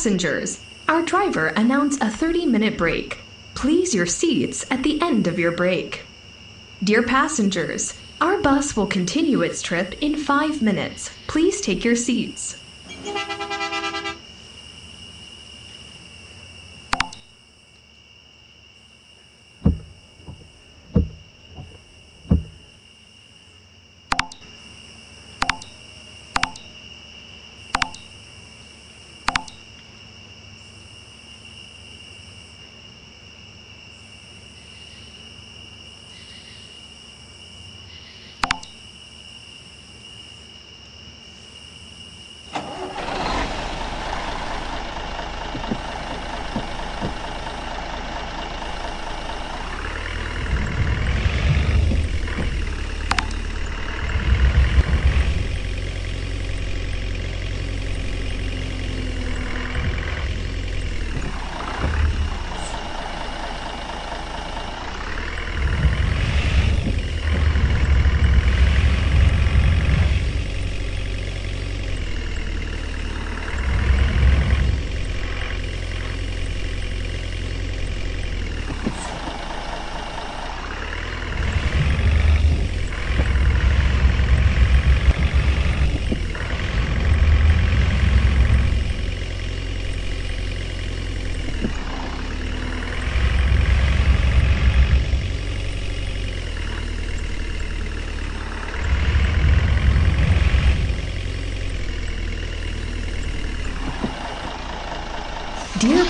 passengers, our driver announced a 30 minute break. Please your seats at the end of your break. Dear passengers, our bus will continue its trip in five minutes. Please take your seats. Dear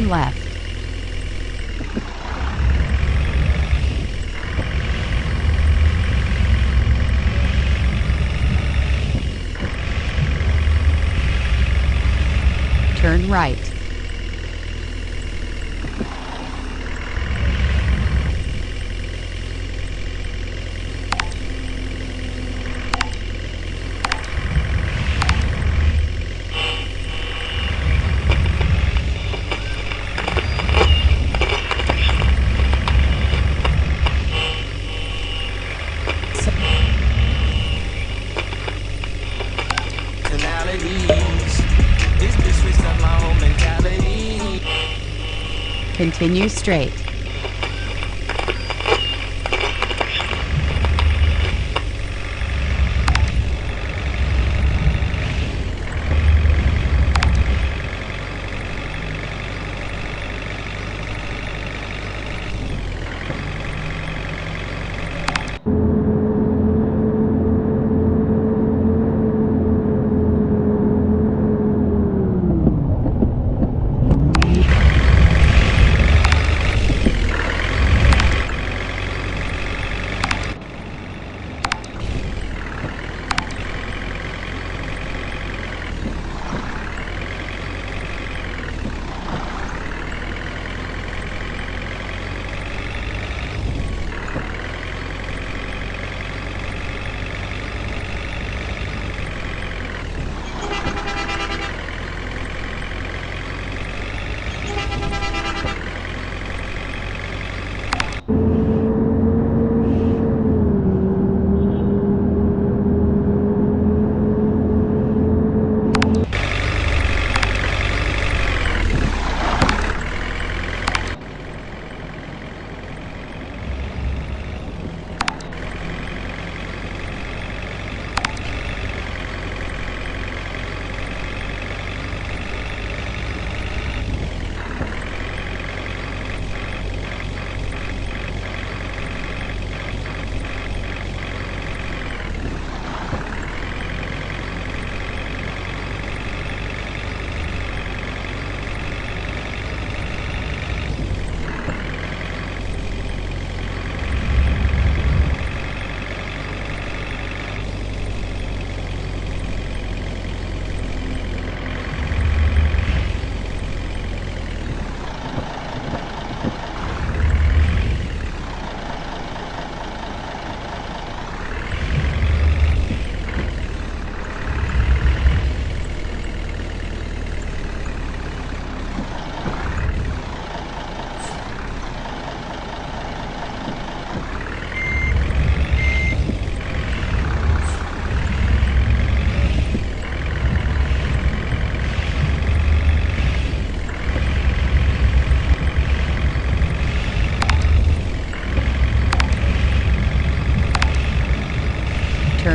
Turn left. Continue straight.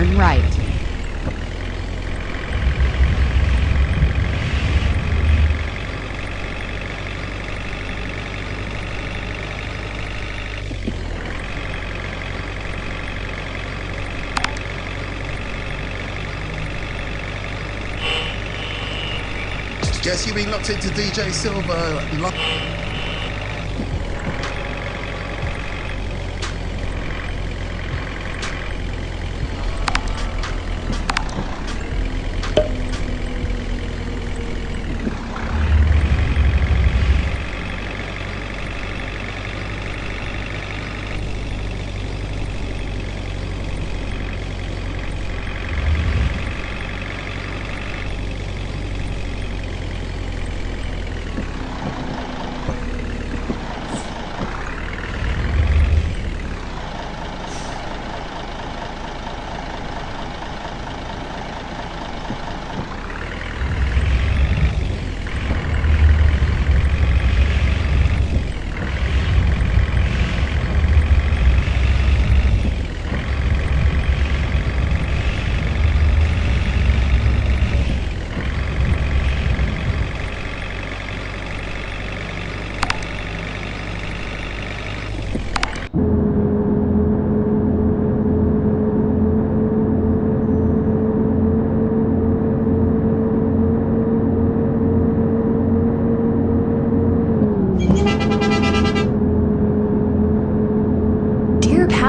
Turn right. Jess, you've been locked into DJ Silver. Lo- Dear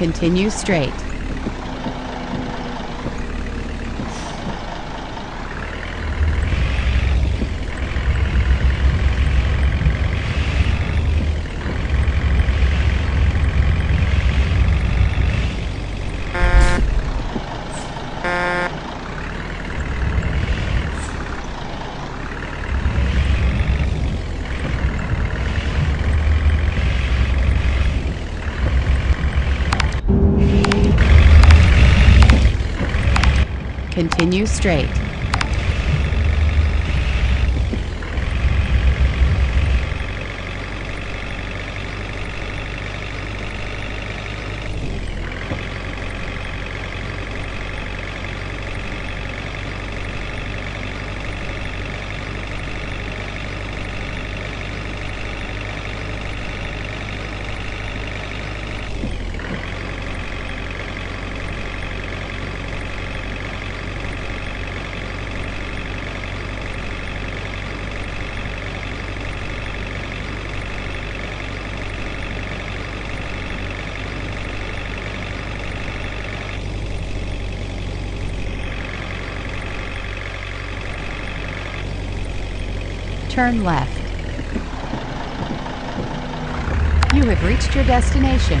Continue straight. Continue straight. Turn left. You have reached your destination.